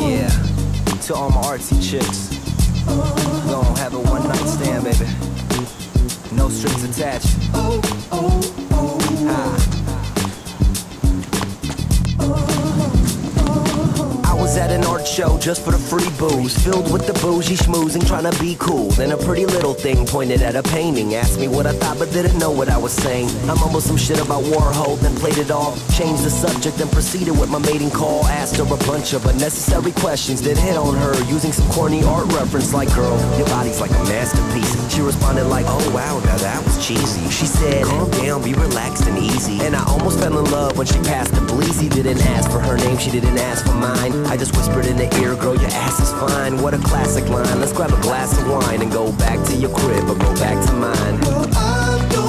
Yeah, to all my artsy chicks. Gon' have a one night stand, baby. No strings attached. Show just for the free booze, filled with the bougie schmoozing, trying to be cool. Then a pretty little thing pointed at a painting, asked me what I thought, but didn't know what I was saying. I mumbled some shit about Warhol, then played it off, changed the subject, and proceeded with my mating call. Asked her a bunch of unnecessary questions, then hit on her using some corny art reference, like "Girl, your body's like a masterpiece." She responded like, "Oh wow, now that was cheesy." She said, "Calm down, be relaxed and easy." And I almost fell in love when she passed the bleezy. Didn't ask for her name, she didn't ask for mine. I just whispered in the ear, girl, your ass is fine. What a classic line. Let's grab a glass of wine and go back to your crib or go back to mine. Don't